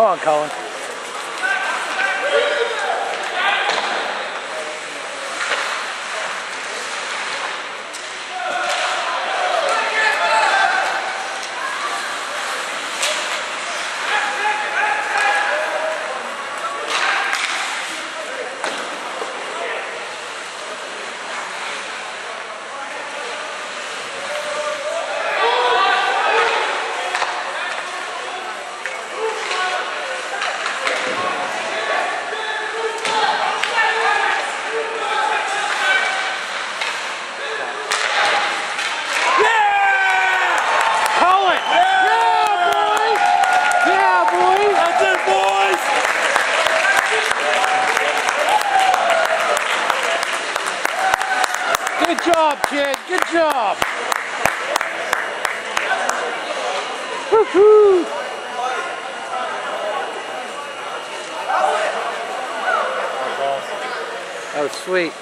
Come on, Colin. Colin! Good job, kid. Good job. Woohoo! That was sweet.